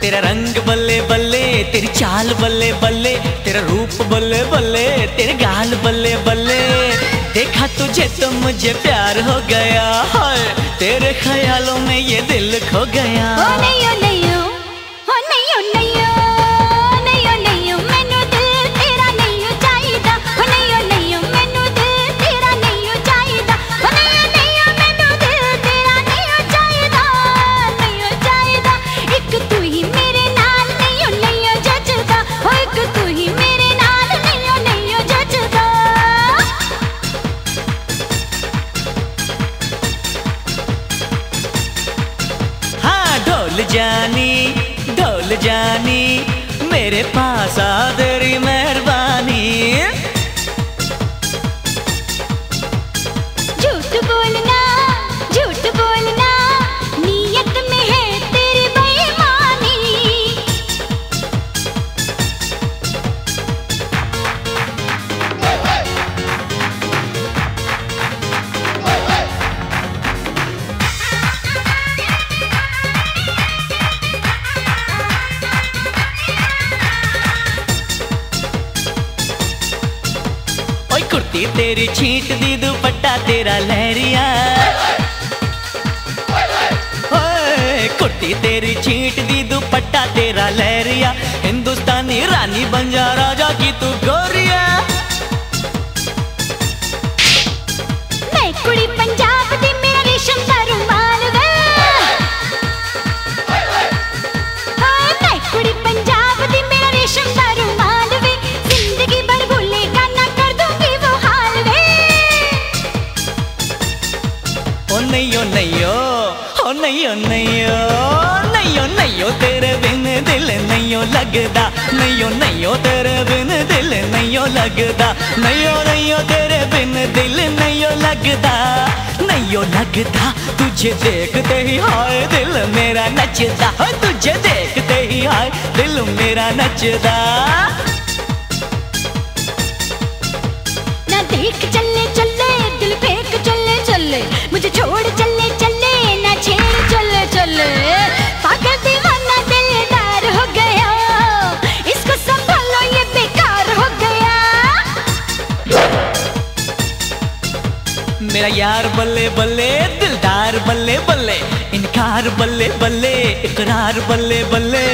तेरा रंग बल्ले बल्ले, तेरी चाल बल्ले बल्ले, तेरा रूप बल्ले बल्ले, तेरे गाल बल्ले बल्ले। देखा तुझे तो मुझे प्यार हो गया तेरे ख्यालों में ये दिल खो गया। ओ नहीं ओ नहीं जानी ढोल जानी मेरे पास आदरी तेरी कुर्ती तेरी छीट दी, दुपट्टा तेरा लहरिया। कुर्ती तेरी छीट दी, दुपट्टा तेरा लहरिया। हिंदुस्तानी रानी बन जा राजा की तू गोरिया नहीं नहीं ओ नहीं ओ नहीं नहीं तेरे बिन दिल नहीं लगदा। नहीं ओ तेरे बिन दिल नहीं लगदा। नहीं ओ तेरे बिन दिल नहीं ओ लगदा। नहीं ओ लगदा, तुझे देखते ही हाय दिल मेरा नचदा। हो तुझे देखते ही हाय दिल मेरा नचदा। ना देख चले मेरा यार बल्ले बल्ले दिलदार बल्ले बल्ले इनकार बल्ले बल्ले इकरार बल्ले बल्ले।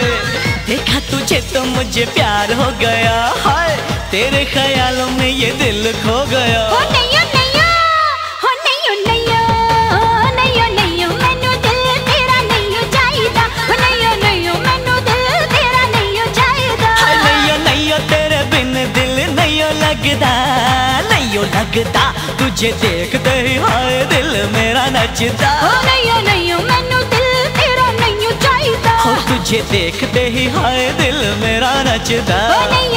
देखा तुझे तो मुझे प्यार हो गया हाय तेरे ख्यालों में ये दिल खो गया। हो नहीं हो नहीं लगदा। नहीं लगता तुझे देखते ही हाय दिल मेरा नचदा हो नहीं हो नहीं मैनू दिल तेरा नहीं हो चाहिदा। ओ तुझे देखते ही हाय दिल मेरा नचदा ओ नहीं